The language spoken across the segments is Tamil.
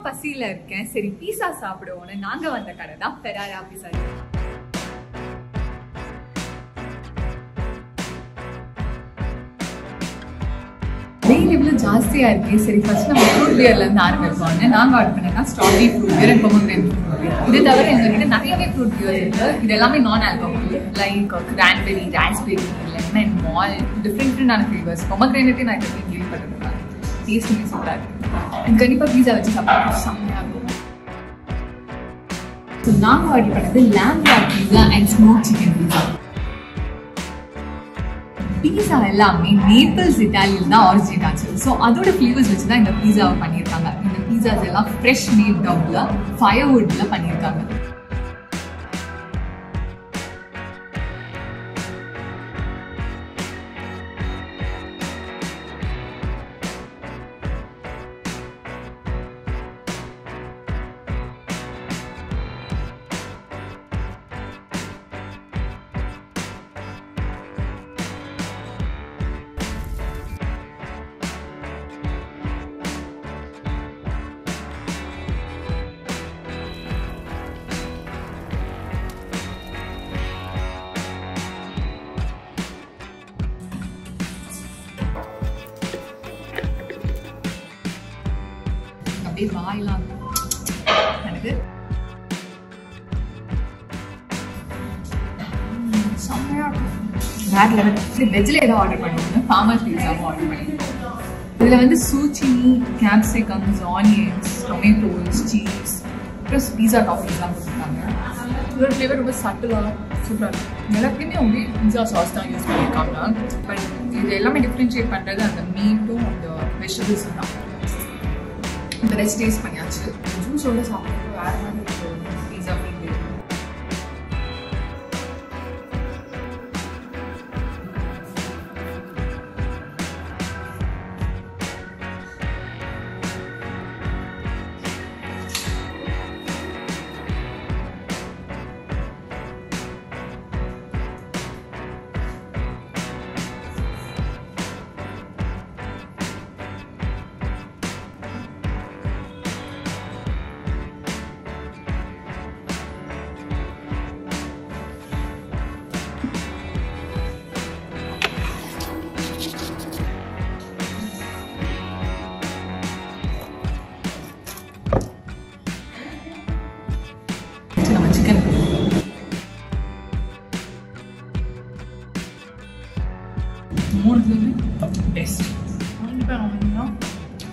பசியில இருக்கேன் சரி பீஸா சாப்பிடுவோம்னு நாங்க வந்த கடை தான் ஃபெராரா பீஸா வெயில் இவ்வளோ ஜாஸ்தியா இருக்கு சரி ஃபர்ஸ்ட் நம்ம ஃப்ரூட் பியர்ல இருந்து ஆரம்பிப்போம்னு நாங்க ஆர்டர் பண்ணா strawberry fruit beer and pomegranate இது தவிர எங்ககிட்ட நிறையவே ஃப்ரூட் பியர் இருக்கு இது எல்லாமே non alcohol like cranberry raspberry lemon mall different டிஃப்ரெண்டான ஃப்ளேவர்ஸ் பொமக்ரேனட்டே நான் எப்படி கேள்விப்பட்டிருக்கேன் டேஸ்ட்டுமே சூப்பராக இருக்கு கண்டிப்பாக பீஸா வச்சு சாப்பிட்டா செம்மையாக இருக்கும். ஸோ நாங்கள் ஆர்டர் பண்ணது lamb rock pizza and smoke chicken pizza pizza எல்லாமே நேபிள்ஸ் இட்டாலியில் தான் ஆரிஜினேட் ஆச்சு. ஸோ அதோட ஃப்ளேவர்ஸ் வச்சு தான் இந்த பீஸாவை பண்ணியிருக்காங்க. இந்த பீஸாஸ் எல்லாம் ஃப்ரெஷ் மேட் டவுல ஃபயர்வுட்ல பண்ணியிருக்காங்க. அப்படியே வாயெல்லாம் எனக்கு உம், இருக்கும். வேற லெவல் இது வெஜ்ல ஏதோ ஆர்டர் பண்ணுவோம் ஃபார்மர் பீஸாவும் ஆர்டர் பண்ணிருந்தேன். இதுல வந்து zucchini capsicums onions tomatoes cheese plus pizza டாப்பிங்ஸ்லாம் கொடுத்துருக்காங்க இதோட ஃப்ளேவர் ரொம்ப சட்டிலாக சூப்பராக இருக்கும் எல்லாத்துலேயுமே அவங்க பீஸா சாஸ் தான் யூஸ் பண்ணியிருக்காங்க பட் இது எல்லாமே டிஃப்ரென்ஷியேட் பண்ணுறது அந்த மீட்டும் அந்த வெஜிடபிள்ஸ் தான். இந்த ரெஸ்ட் டேஸ் பண்ணியாச்சு ஜூஸோட சாப்பிட்றது வேற மாதிரி best. Only by only, no?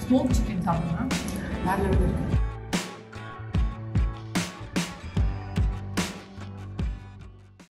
Smoked chicken, something, huh?